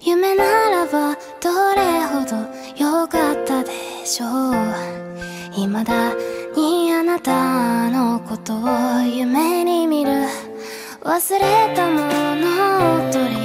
夢ならばどれほど良かったでしょう。未だにあなたのことを夢に見る。忘れたものを取り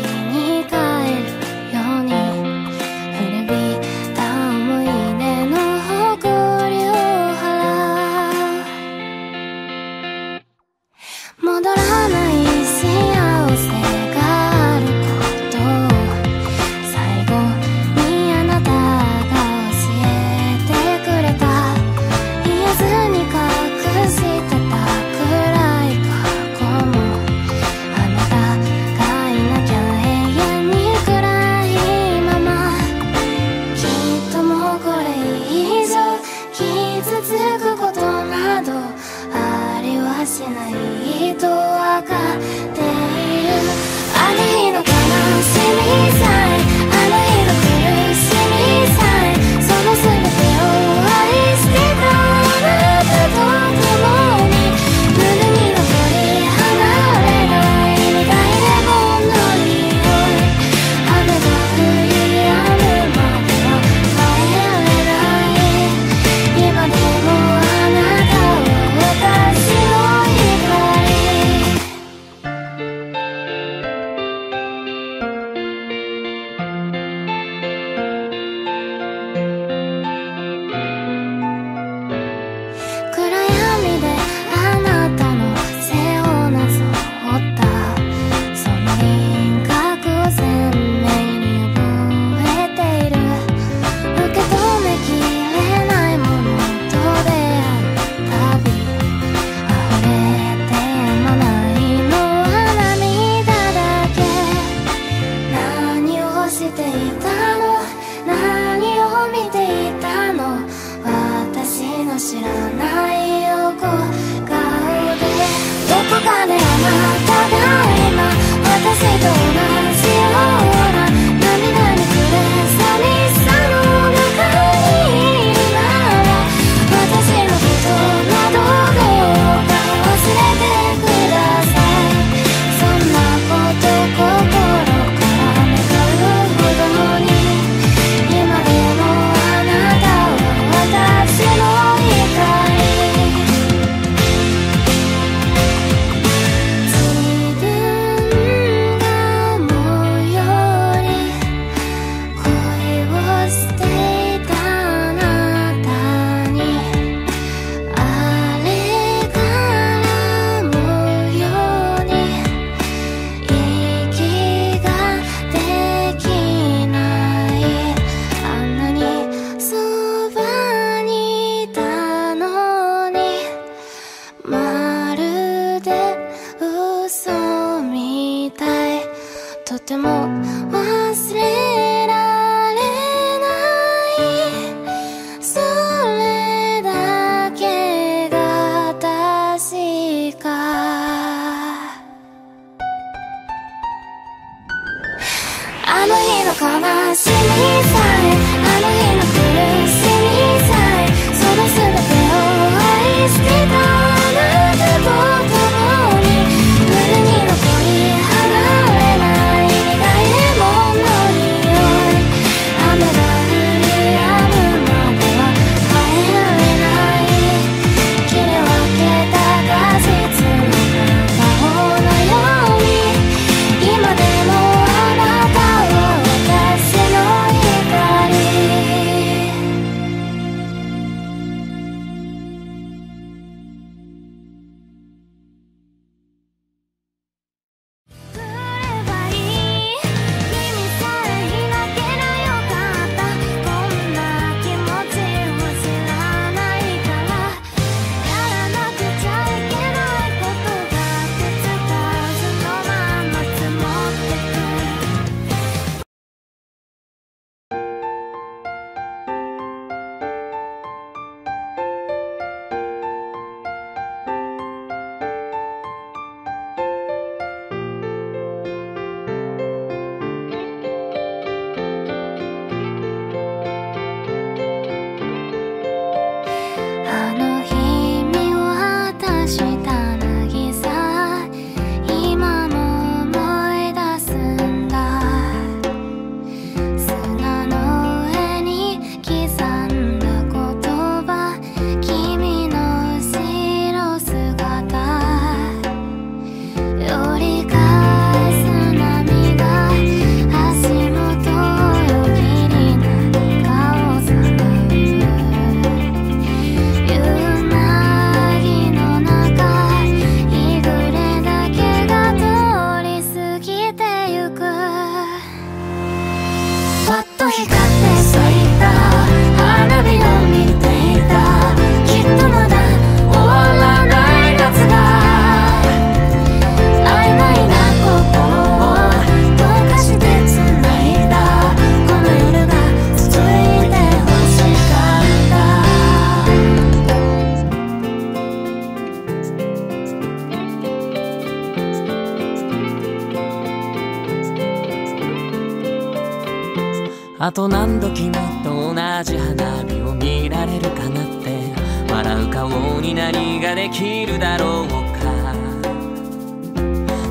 あと何度君と同じ花火を見られるかなって。笑う顔に何ができるだろうか。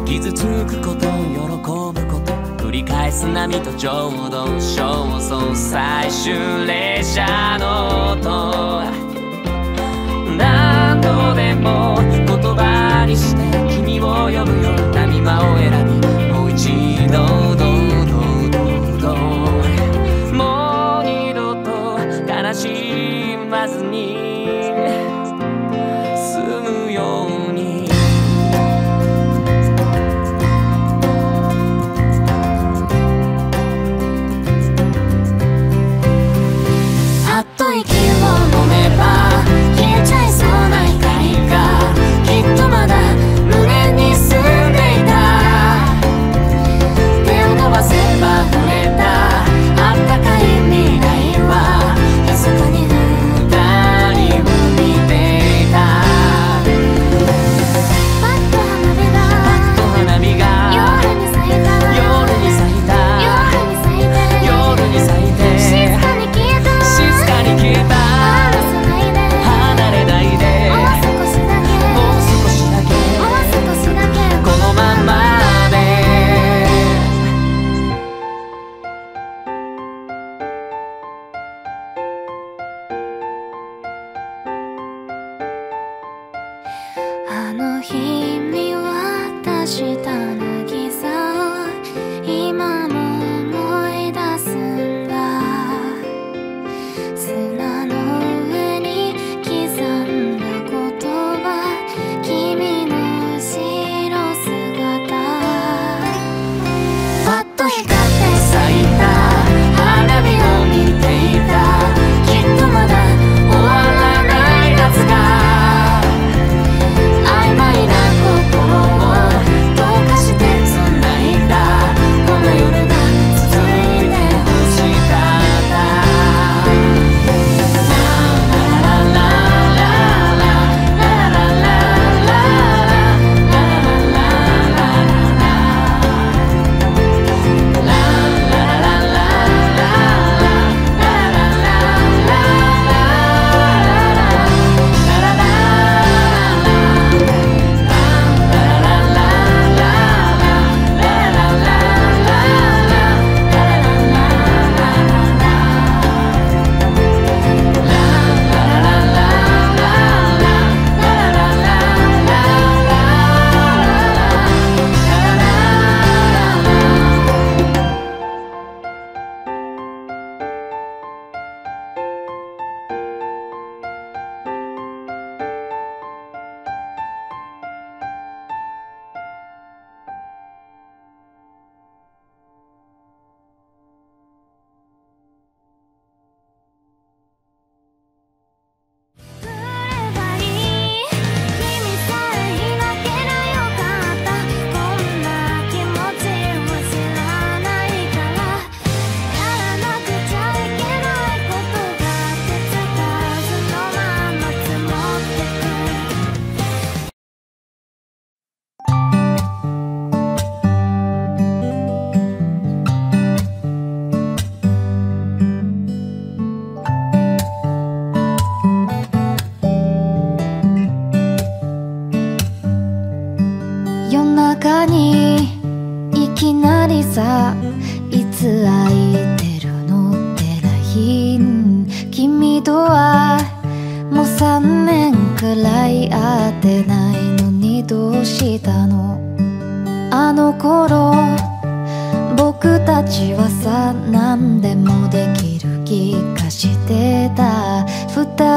傷つくこと喜ぶこと。繰り返す波と浄土焦燥最終列車の音。何度でも言葉にして君を呼ぶよ。波間を選びもう一度。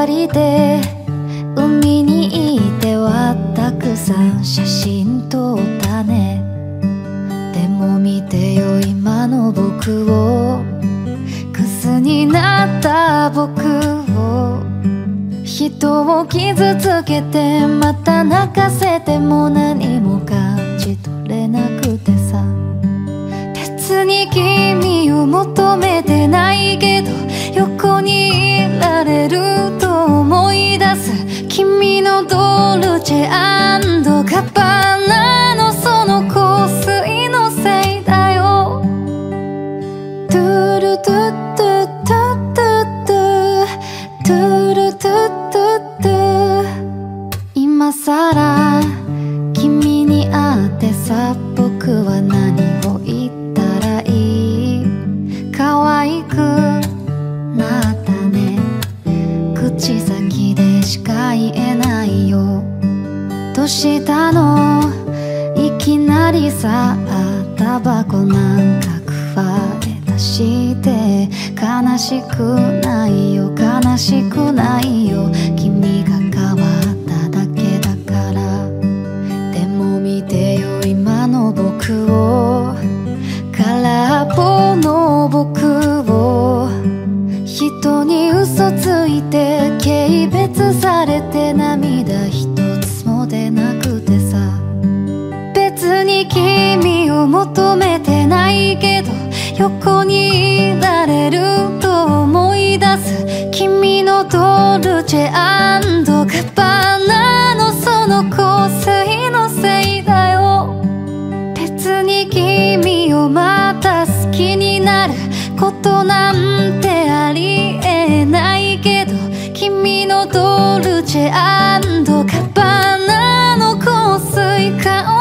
人で海に行ってはたくさん写真撮ったね。でも見てよ今の僕を。クスになった僕を。人を傷つけてまた泣かせても何も感じ取れなくてさ。別に君を求めてないけど横にいられると思い出す。君のドルチェガバー。どうしたの？いきなりさタバコなんかくわえ出して。悲しくないよ悲しくないよ。君が変わっただけだから。でも見てよ今の僕を。空っぽの僕チェカバナの香水香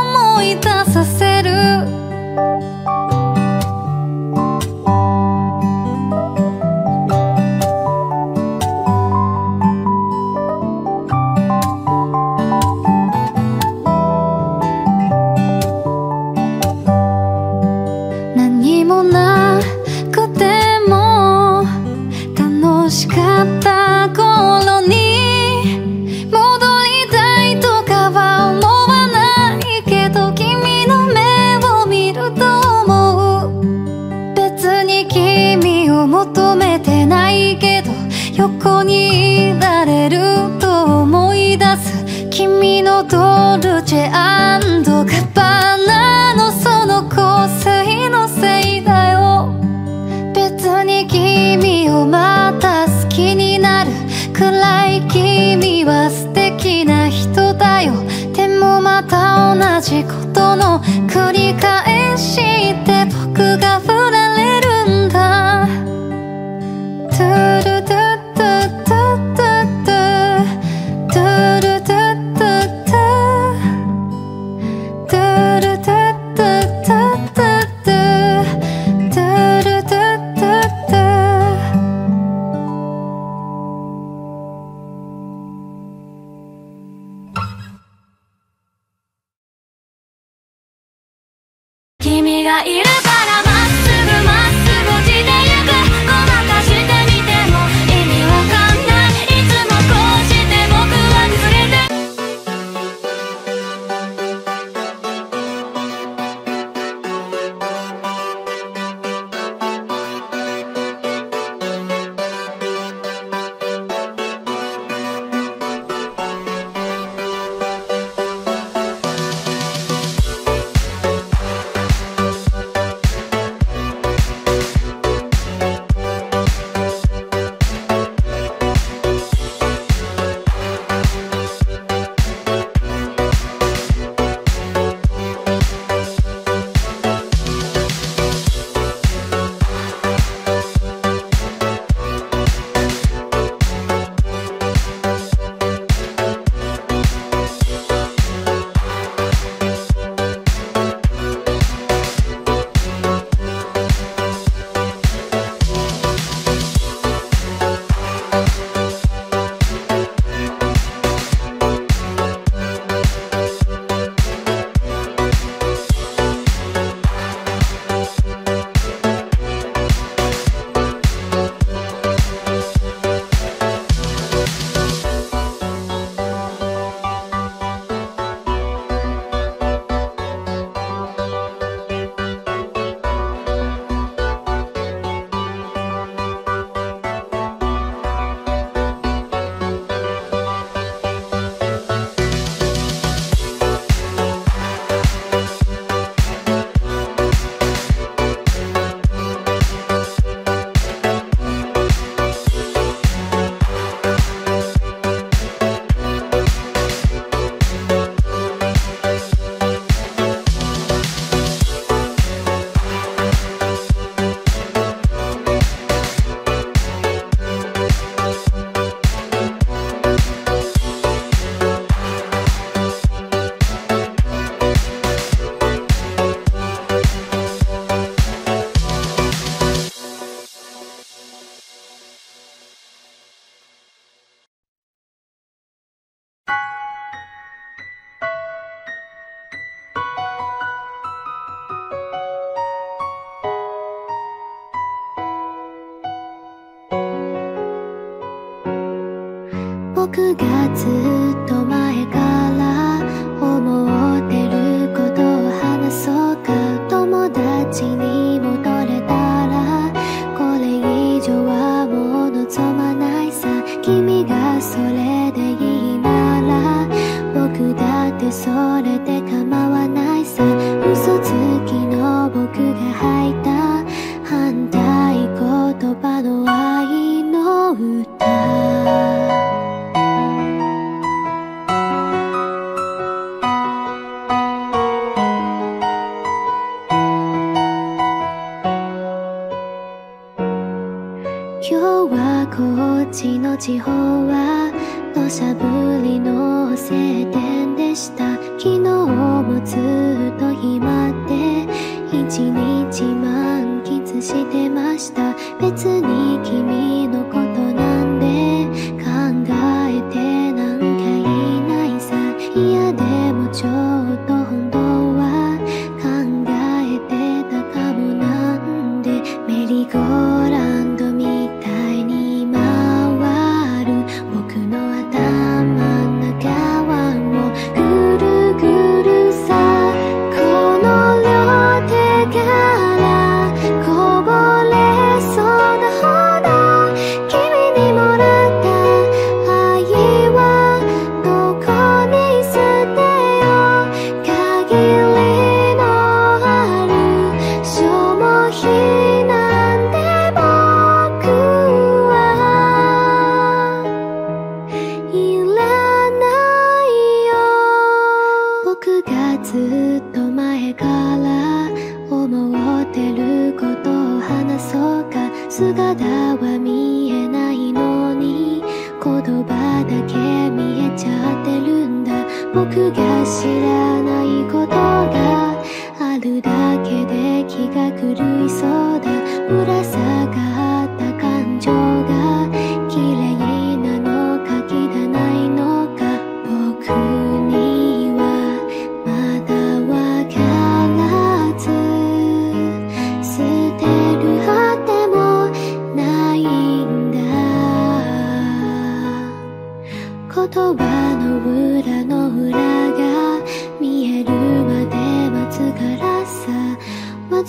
君は素敵な人だよ。でもまた同じことの繰り返して僕が振られるんだ。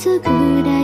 作ら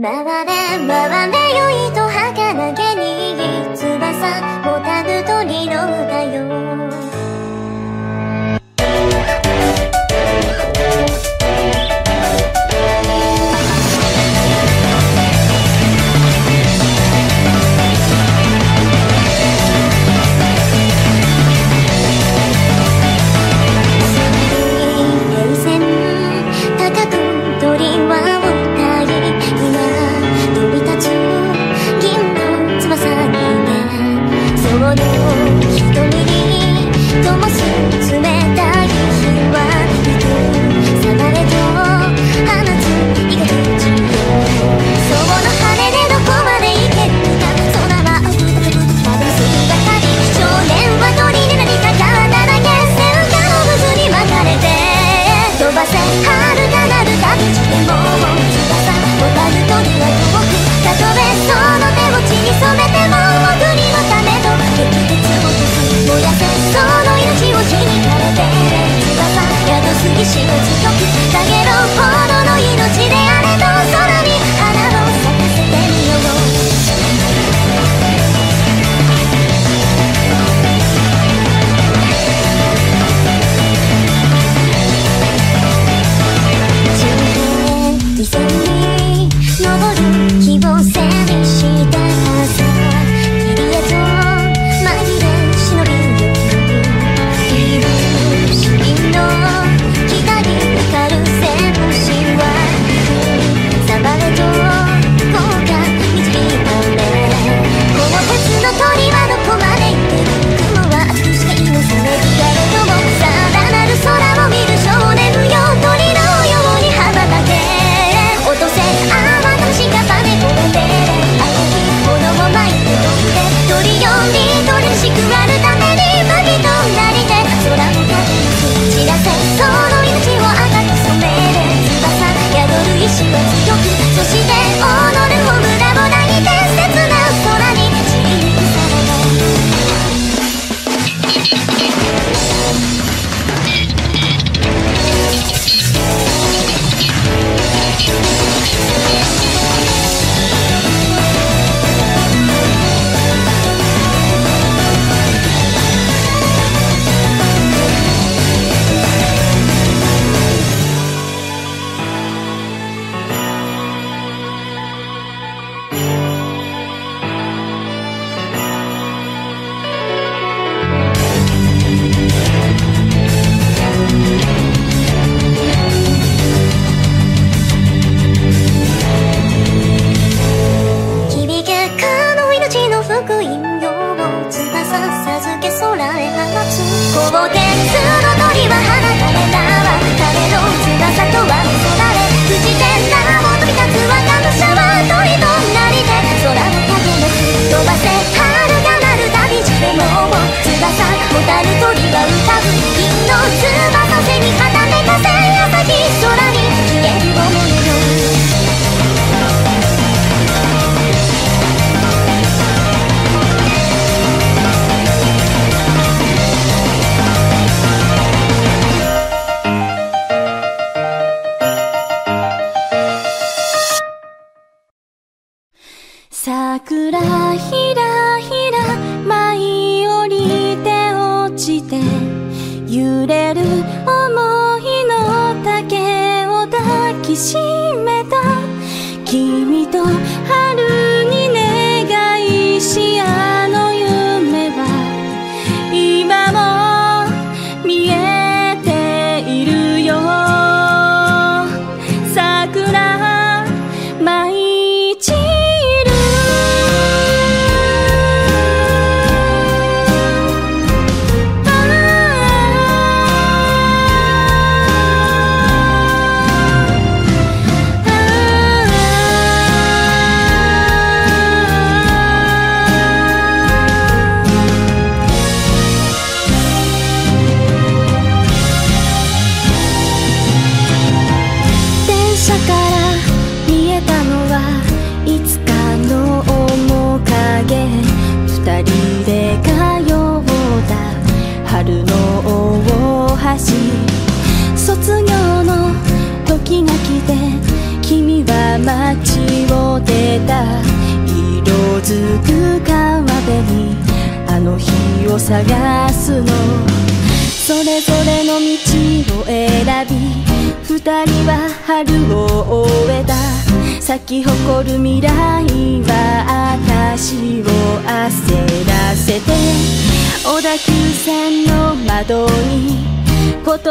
回れ回れよいと儚げに翼もたぐ鳥の歌よ。しぶ時刻影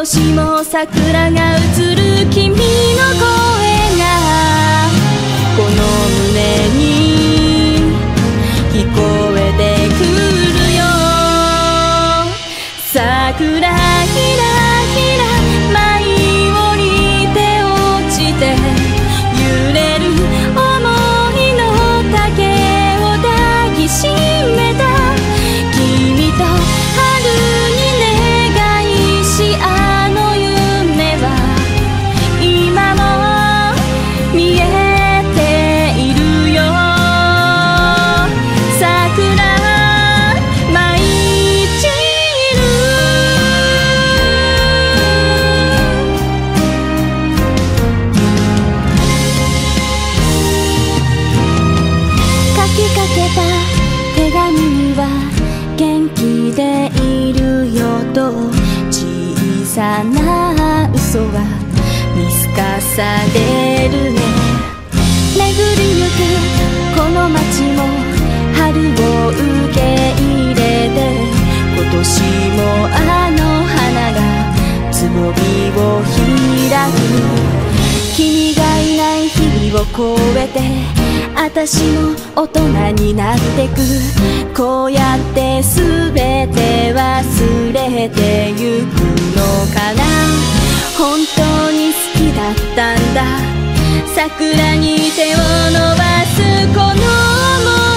しも桜が映る君の声がこの胸に聞こえてくるよ桜されるね。巡りゆくこの街も春を受け入れて今年もあの花がつぼみを開く。君がいない日々を超えて私も大人になってく。こうやって全て忘れてゆくのかな。本当だったんだ。桜に手を伸ばすこの想い。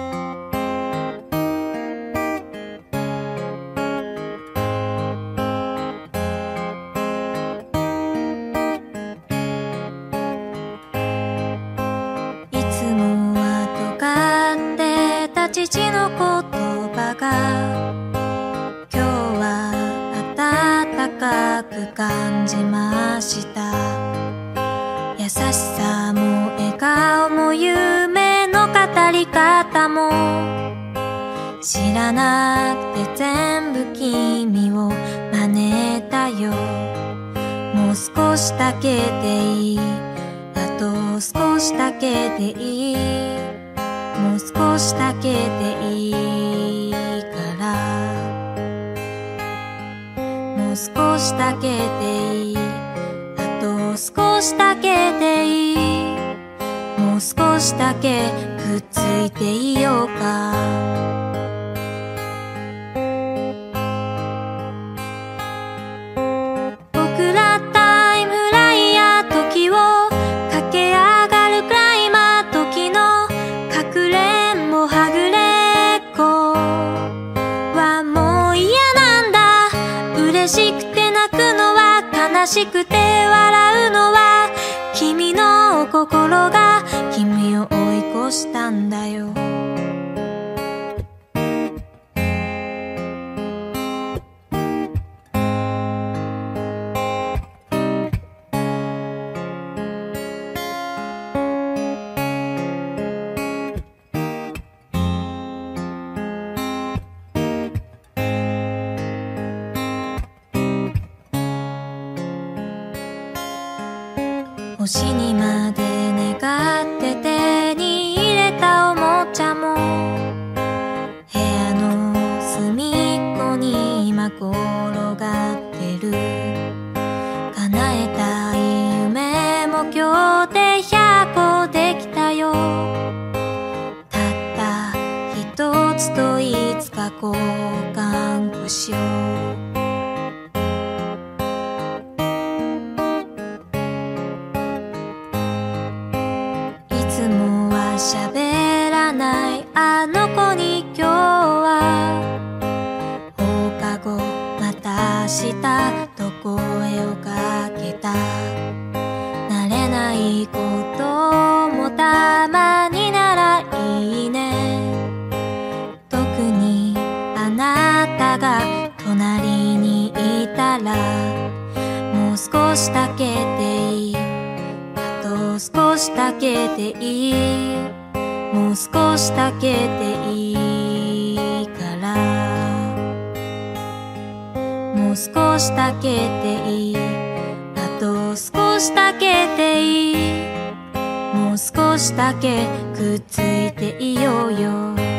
く感じました。優しさも笑顔も夢の語り方も。知らなくて全部君を真似たよ。もう少しだけでいい。あと少しだけでいい。もう少しだけでい。少しだけでいい。あと少しだけでいい。もう少しだけくっついていようか。くて笑うのは君の心が君を追い越したんだよ。今転がってる。叶えたい夢も今日で100個できたよ。たった一つといつか交換しよう。ていいもう少しだけでいいから。もう少しだけでいい。あと少しだけでいい。もう少しだけくっついていようよ。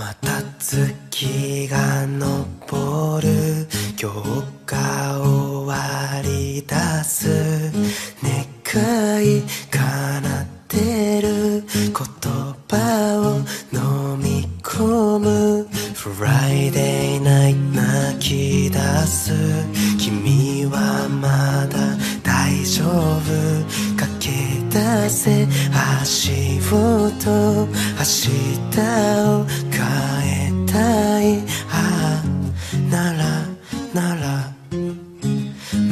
また月が昇る。今日が終わり出す願い叶ってる。言葉を飲み込む。Friday night 泣き出す。君はまだ大丈夫。駆け出せ。足音明日を変えたいああならなら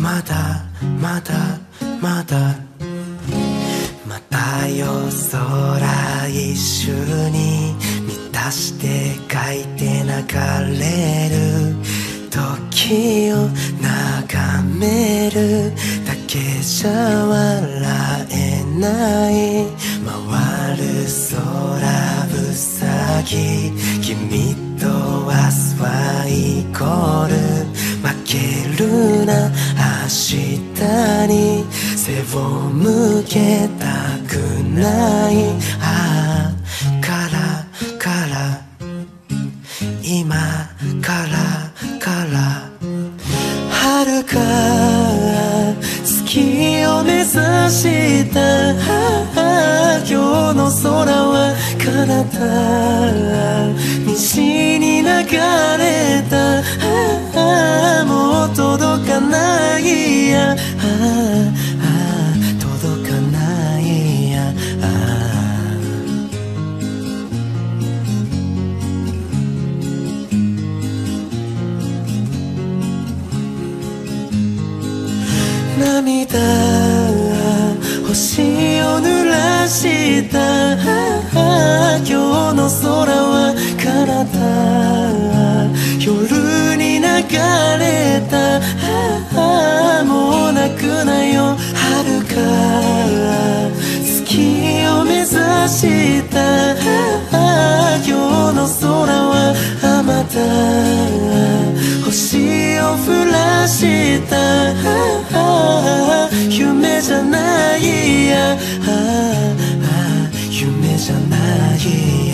まだまだまだまた夜空一緒に満たして書いて流れる時を眺めるだけじゃ笑えない回る空うさぎ君と明日はイコール負けるな明日に背を向けたくないああからから。今からから。遥か月を目指した。今日の空は彼方西に流れた。もう届かないや。届かないや。涙星を濡らした。今日の空はした今日の空はまた星を降らした。夢じゃないや。夢じゃない。